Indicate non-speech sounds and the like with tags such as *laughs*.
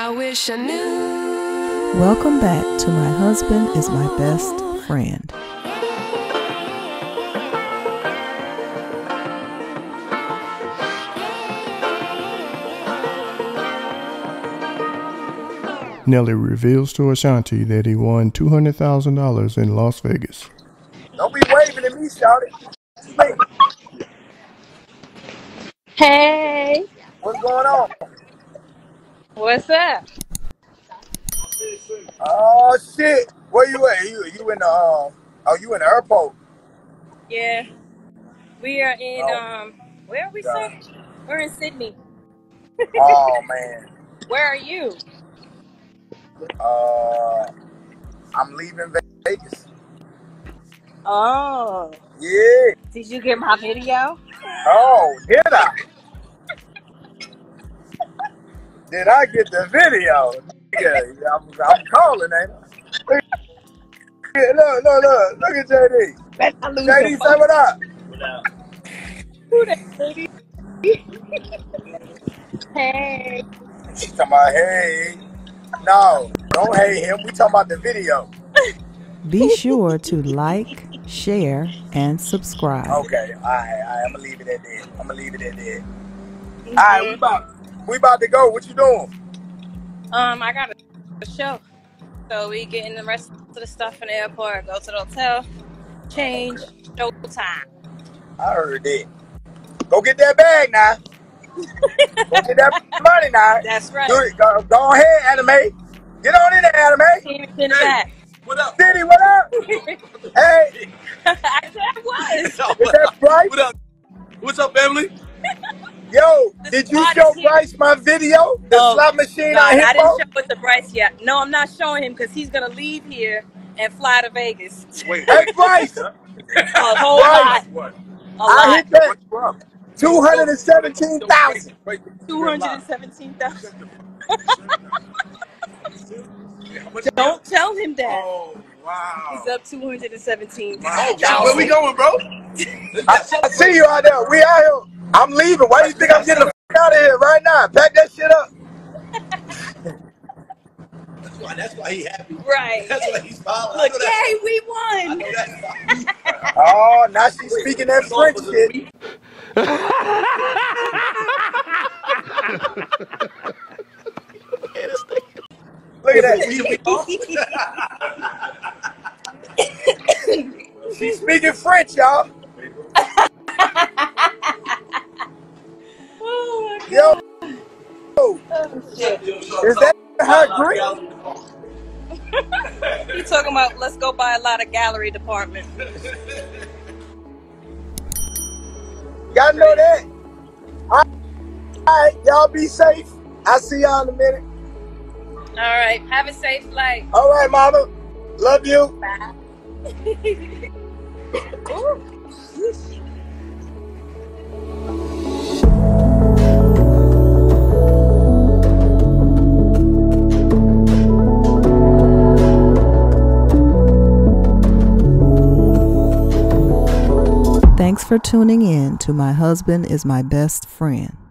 I wish I knew. Welcome back to My Husband is My Best Friend. Nelly reveals to Ashanti that he won $200,000 in Las Vegas. Don't be waving at me, shouting. Hey, What's going on? What's up? Oh shit. Where you at? You you in the um oh you in the airport. Yeah, we are in Oh um. Where are we, God. sir? We're in Sydney. Oh *laughs* man. Where are you? Uh I'm leaving Vegas. Oh, Yeah. did you get my video? Oh, did I? Did I get the video? Nigga, I'm, I'm calling, ain't I? Look, look, look, look, look at JD. Bet I lose your JD, say phone. what up. Who that lady? *laughs* Hey, She talking about, hey. No, don't hate him. We talking about the video. Be sure to like, share, and subscribe. Okay, all right, all right. I'm gonna leave it at that. I'm gonna leave it at that. All right, we about we about to go. What you doing? um, I got a show, so we getting the rest of the stuff in the airport. Go to the hotel, change, show time. I heard that. Go get that bag now. Go get that *laughs* money now. That's right. Do it. Go, go ahead, anime. Get on in there, anime. Came in the back. What up? City, what up? *laughs* Hey, I said I was. *laughs* is that Bryce? What up? What's up, family? Yo, The did you squad show is here. Bryce my video? The No, slot machine no, I I hit didn't for? show it to Bryce yet. No, I'm not showing him because he's gonna leave here and fly to Vegas. Wait. Hey, Bryce, A whole Bryce, lot, What? a I lot. hit that What's wrong? two hundred and seventeen thousand. Wait. Two hundred and seventeen thousand. How much? Don't tell him that. Oh, wow. He's up two hundred and seventeen Oh, thousand. shit, where we going, bro? I, I see you out there. We out here. I'm leaving. Why do you think I'm getting the f- out of here right now? Pack that shit up. That's why, that's why he happy. Right. That's why he's smiling. I Look, know that. yay, we I won. know that. *laughs* Oh, now she's speaking that French shit. *laughs* Look at that. We, *laughs* we off? She's speaking French, y'all. Yo, oh, is that her Greek? *laughs* He talking about let's go buy a lot of gallery department. Y'all know that. All right, y'all be safe. I'll see y'all in a minute. All right, have a safe flight. All right, mama. Love you. Bye. *laughs* Ooh. Thanks for tuning in to My Husband is My Best Friend.